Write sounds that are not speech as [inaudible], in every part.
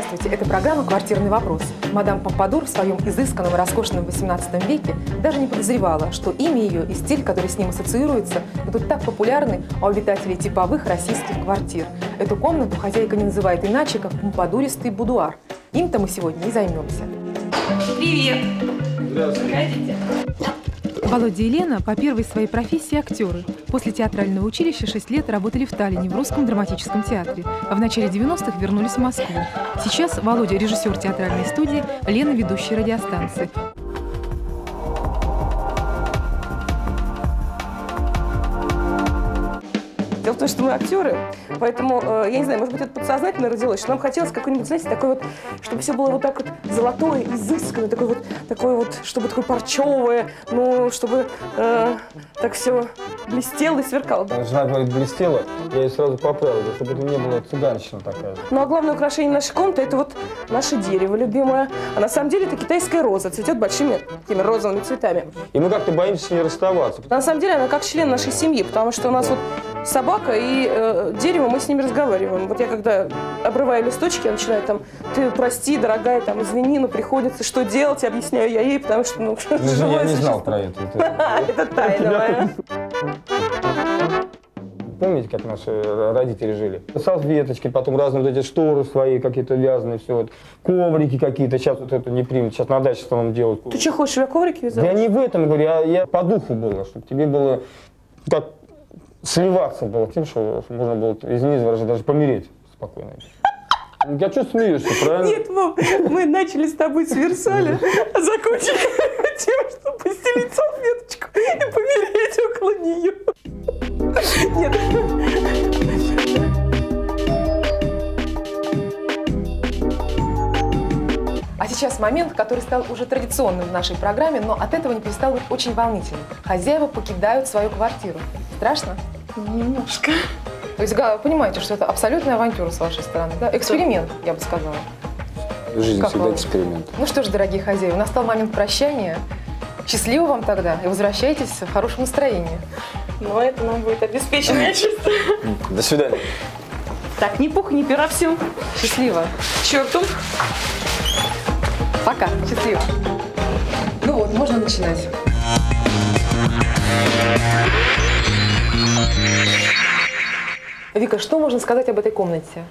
Здравствуйте, это программа «Квартирный вопрос». Мадам Помпадур в своем изысканном и роскошном XVIII веке даже не подозревала, что имя ее и стиль, который с ним ассоциируется, будут так популярны у обитателей типовых российских квартир. Эту комнату хозяйка не называет иначе, как помпадуристый будуар. Им-то мы сегодня и займемся. Привет! Здравствуйте. Володя и Лена по первой своей профессии актеры. После театрального училища 6 лет работали в Таллине в Русском драматическом театре, а в начале 90-х вернулись в Москву. Сейчас Володя – режиссер театральной студии, Лена – ведущая радиостанции. Том, что мы актеры, поэтому, э, я не знаю, может быть, это подсознательно родилось, что нам хотелось какой-нибудь, знаете, такой вот, чтобы все было вот так вот золотое, изысканное, такое вот, такое вот, чтобы такое парчевое, ну, чтобы э, так все блестело и сверкало. Жена говорит, блестело, я ее сразу поправил, чтобы это не было цыганщина такая. Ну, а главное украшение нашей комнаты – это вот наше дерево любимое. А на самом деле это китайская роза, цветет большими такими розовыми цветами. И мы как-то боимся с ней расставаться. На самом деле она как член нашей семьи, потому что у нас вот собака и э, дерево, мы с ними разговариваем. Вот я когда обрываю листочки, я начинаю там, ты прости, дорогая, там, извини, но приходится, что делать, объясняю я ей, потому что, ну, [laughs] Даже живое я не знал про это. [laughs] Это- тайна моя. Помните, как наши родители жили? Салфеточки, потом разные вот эти шторы свои какие-то вязаные, все вот. Коврики какие-то, сейчас вот это не принято, сейчас на даче основном делают. Ты что, хочешь, я коврики Да вязала? я не в этом говорю, я, я по духу было, чтобы тебе было как сливаться было тем, что можно было, выражение, даже помереть спокойно. Я что смеешься, правильно? Нет, Вов, мы начали с тобой с Версаля, а закончили [laughs] тем, что постелить салфеточку и помереть около нее. Нет. А сейчас момент, который стал уже традиционным в нашей программе, но от этого не перестал быть очень волнительным. Хозяева покидают свою квартиру. Страшно? Немножко. То есть вы понимаете, что это абсолютная авантюра с вашей стороны, да? Эксперимент, я бы сказала. Жизнь Как всегда вам? эксперимент. Ну что ж, дорогие хозяева, настал момент прощания. Счастливо вам тогда и возвращайтесь в хорошем настроении. Но это нам будет обеспечено, я чувствую. До свидания. Так, ни пуха, ни пера, все. Счастливо. Черту. Пока. Счастливо. Ну вот, можно начинать. Вика, что можно сказать об этой комнате?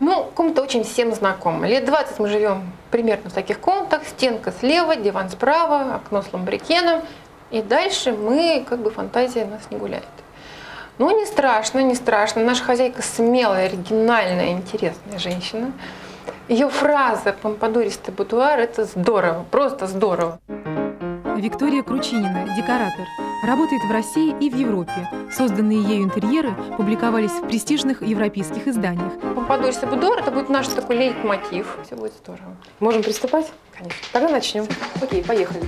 Ну, комната очень всем знакома. Лет 20 мы живем примерно в таких комнатах. Стенка слева, диван справа, окно с ламбрикеном. И дальше мы, как бы фантазия нас не гуляет. Ну, не страшно, не страшно. Наша хозяйка смелая, оригинальная, интересная женщина. Ее фраза «помпадуристый будуар» – это здорово, просто здорово. Виктория Кручинина, декоратор. Работает в России и в Европе. Созданные ею интерьеры публиковались в престижных европейских изданиях. Помпадуристый будуар – это будет наш такой лейтмотив. Все будет здорово. Можем приступать? Конечно. Тогда начнем. Окей, поехали.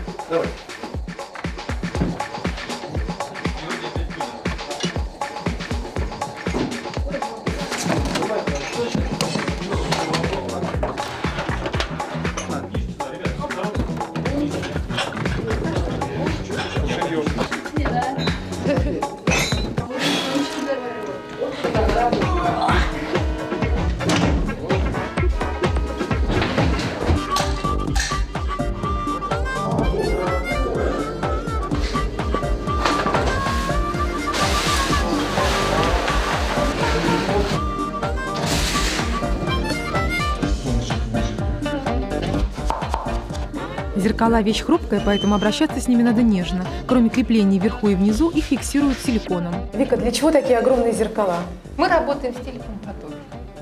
Зеркала – вещь хрупкая, поэтому обращаться с ними надо нежно. Кроме креплений вверху и внизу, их фиксируют силиконом. Вика, для чего такие огромные зеркала? Мы работаем в стиле помпадур,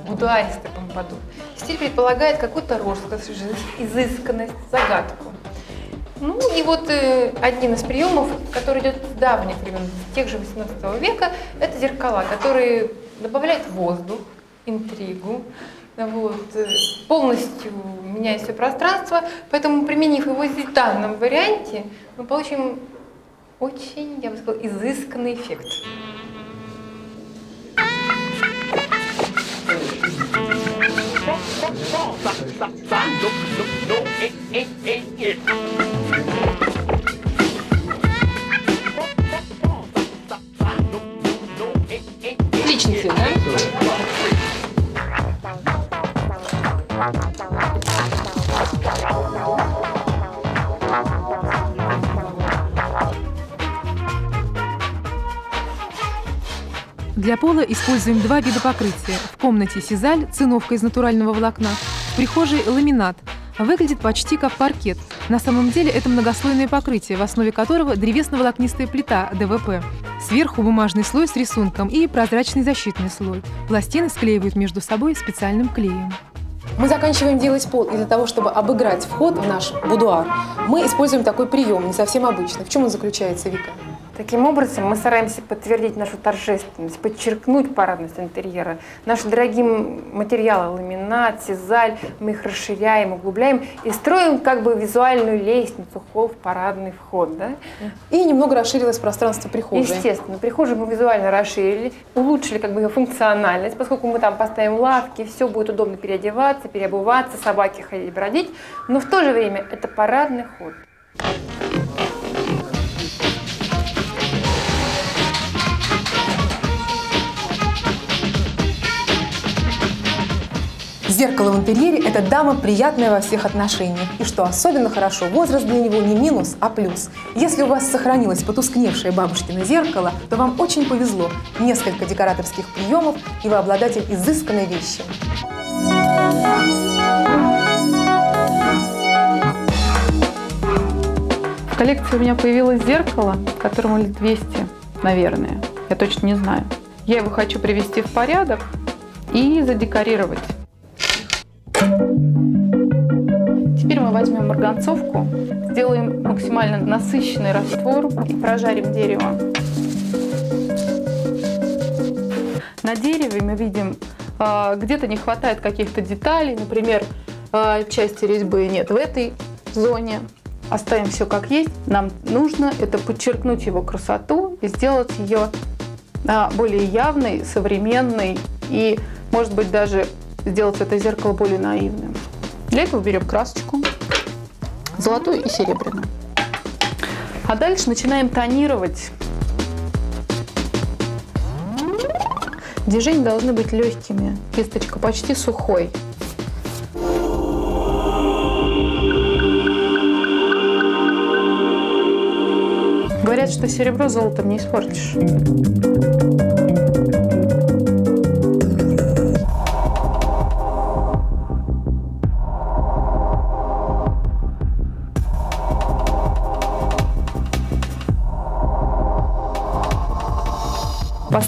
будуаристый помпадур. Стиль предполагает какую-то роскошь, изысканность, загадку. Ну и вот э, один из приемов, который идет с давних времен, с тех же 18 века, это зеркала, которые добавляют воздух, интригу, вот, э, полностью меняет все пространство, поэтому применив его здесь в данном варианте, мы получим очень, я бы сказала, изысканный эффект. Отличный Для пола используем два вида покрытия. В комнате сизаль, циновка из натурального волокна, в прихожей ламинат. Выглядит почти как паркет. На самом деле это многослойное покрытие, в основе которого древесно-волокнистая плита ДВП. Сверху бумажный слой с рисунком и прозрачный защитный слой. Пластины склеивают между собой специальным клеем. Мы заканчиваем делать пол, и для того, чтобы обыграть вход в наш будуар, мы используем такой прием, не совсем обычный. В чем он заключается, Вика? Таким образом, мы стараемся подтвердить нашу торжественность, подчеркнуть парадность интерьера. Наши дорогие материалы, ламинат, сизаль, мы их расширяем, углубляем и строим как бы визуальную лестницу, холл в парадный вход. Да? И немного расширилось пространство прихожей. Естественно, прихожую мы визуально расширили, улучшили как бы ее функциональность, поскольку мы там поставим лавки, все будет удобно переодеваться, переобуваться, собаки ходить, бродить, но в то же время это парадный ход. Зеркало в интерьере – это дама приятная во всех отношениях. И что особенно хорошо, возраст для него не минус, а плюс. Если у вас сохранилось потускневшее бабушкино зеркало, то вам очень повезло. Несколько декораторских приемов, и вы обладатель изысканной вещи. В коллекции у меня появилось зеркало, которому лет 200, наверное. Я точно не знаю. Я его хочу привести в порядок и задекорировать. Теперь мы возьмем марганцовку, сделаем максимально насыщенный раствор и прожарим дерево. На дереве мы видим, а, где-то не хватает каких-то деталей, например, а, части резьбы нет в этой зоне. Оставим все как есть. Нам нужно это подчеркнуть его красоту и сделать ее а, более явной, современной и, может быть, даже сделать это зеркало более наивным. Для этого берем красочку, золотую и серебряную. А дальше начинаем тонировать. Движения должны быть легкими, кисточка почти сухой. Говорят, что серебро золотом не испортишь.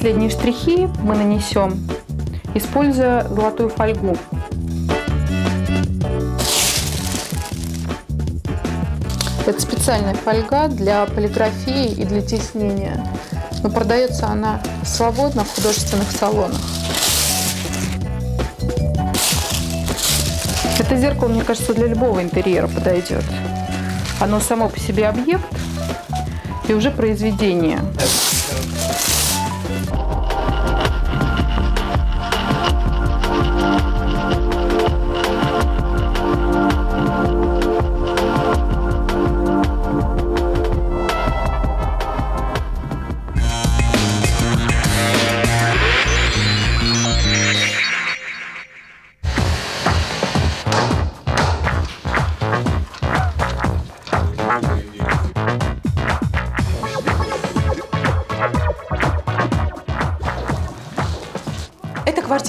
Последние штрихи мы нанесем, используя золотую фольгу. Это специальная фольга для полиграфии и для теснения. Но продается она свободно в художественных салонах. Это зеркало, мне кажется, для любого интерьера подойдет. Оно само по себе объект и уже произведение.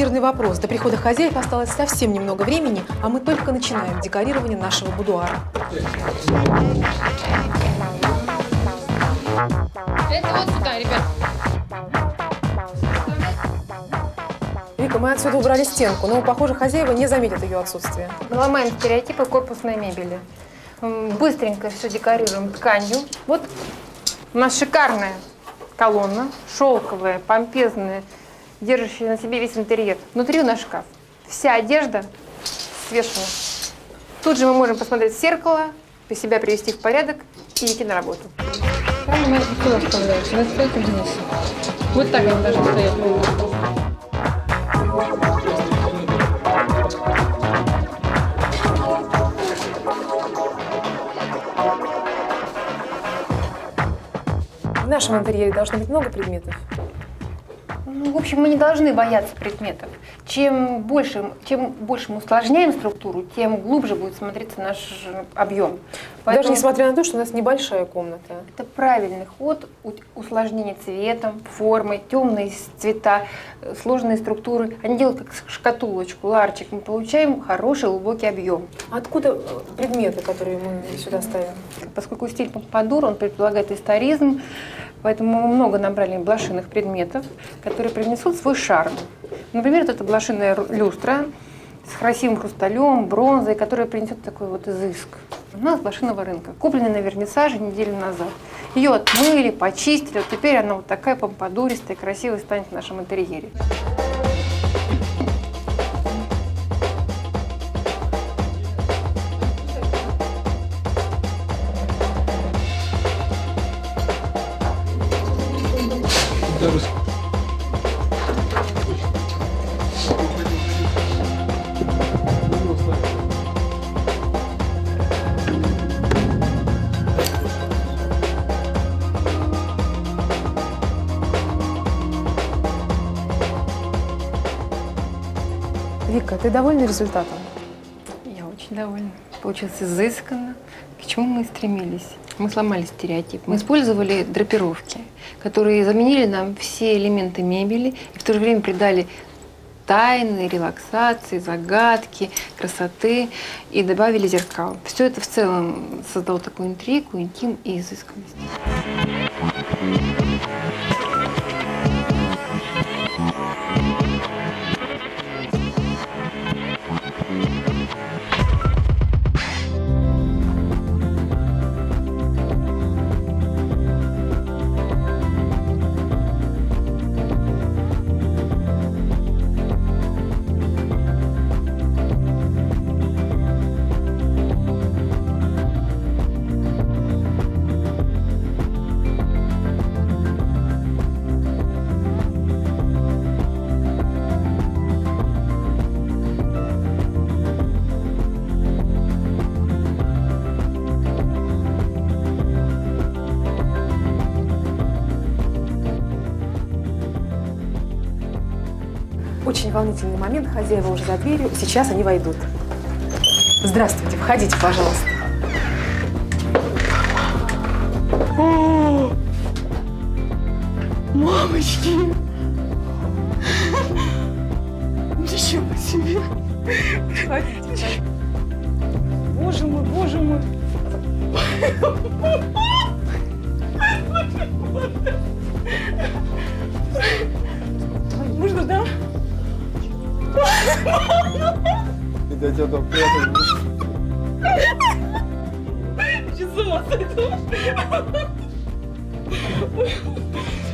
Квартирный вопрос. До прихода хозяев осталось совсем немного времени, а мы только начинаем декорирование нашего будуара. Это вот сюда, ребят. Вика, мы отсюда убрали стенку, но, похоже, хозяева не заметят ее отсутствие. Мы ломаем стереотипы корпусной мебели. Быстренько все декорируем тканью. Вот у нас шикарная колонна, шелковая, помпезная, держащая на себе весь интерьер. Внутри у нас шкаф. Вся одежда свешена. Тут же мы можем посмотреть в зеркало, себя привести в порядок и идти на работу. На стойку. Вот так они должны стоять. В нашем интерьере должно быть много предметов. Ну, в общем, мы не должны бояться предметов. чем больше, чем больше мы усложняем структуру, тем глубже будет смотреться наш объем. Даже несмотря на то, что у нас небольшая комната. Это правильный ход усложнения цветом, формой, темные цвета, э, сложные структуры. Они делают как шкатулочку, ларчик. Мы получаем хороший глубокий объем. Откуда э, предметы, которые мы сюда ставим? Поскольку стиль Помпадур, он предполагает историзм, поэтому мы много набрали блошиных предметов, которые принесут свой шарм. Например, это блошиная люстра с красивым хрусталем, бронзой, которая принесет такой вот изыск. У нас блошиного рынка, купленная на вернисаже неделю назад. Ее отмыли, почистили, вот теперь она вот такая помпадуристая, красивая станет в нашем интерьере. Ты довольна результатом? Я очень довольна. Получилось изысканно. К чему мы стремились? Мы сломали стереотип. Мы использовали драпировки, которые заменили нам все элементы мебели и в то же время придали тайны, релаксации, загадки, красоты и добавили зеркал. Все это в целом создало такую интригу, интим и изысканность. Очень волнительный момент. Хозяева уже за дверью. Сейчас они войдут. Здравствуйте. Входите, пожалуйста. О, мамочки! Ничего себе! Ходите. Боже мой, боже мой! [laughs] тебя там прятал. Сейчас с ума сойду.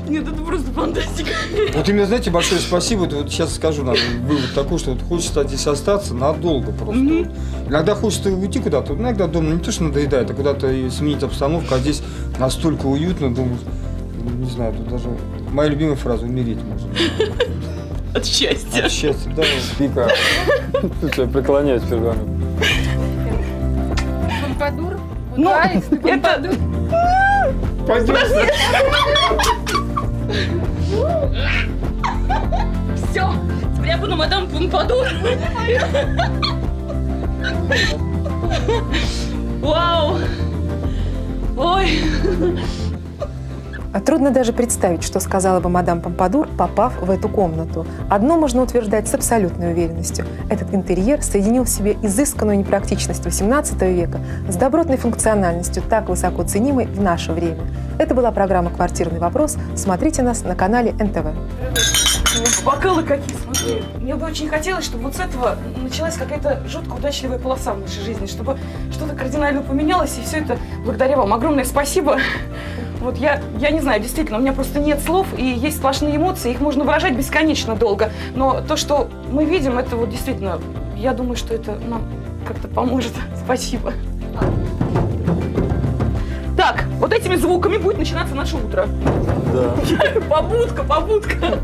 Нет, это просто фантастика. Вот именно, знаете, большое спасибо. Вот, сейчас скажу нам вывод такой, что вот хочется здесь остаться надолго просто. Вот. Иногда хочется уйти куда-то. Вот Иногда дома не то, что надоедает, а куда-то и сменить обстановку. А здесь настолько уютно, думаю, не знаю, тут даже моя любимая фраза «умереть можно». От счастья. От счастья, да. Вика, слушай, я преклоняюсь перед вами. Помпадур, Ну, это- помпадур. Все, теперь я буду мадам Помпадур. Вау! Ой! А Трудно даже представить, что сказала бы мадам Помпадур, попав в эту комнату. Одно можно утверждать с абсолютной уверенностью. Этот интерьер соединил в себе изысканную непрактичность XVIII века с добротной функциональностью, так высоко ценимой в наше время. Это была программа «Квартирный вопрос». Смотрите нас на канале НТВ. Бокалы какие, смотри. Мне бы очень хотелось, чтобы вот с этого началась какая-то жутко удачливая полоса в нашей жизни, чтобы что-то кардинально поменялось, и все это благодаря вам. Огромное спасибо. Вот я, я не знаю, действительно, у меня просто нет слов, и есть сплошные эмоции, их можно выражать бесконечно долго. Но то, что мы видим, это вот действительно, я думаю, что это нам как-то поможет. [laughs] Спасибо. Так, вот этими звуками будет начинаться наше утро. Да. [laughs] Побудка, побудка.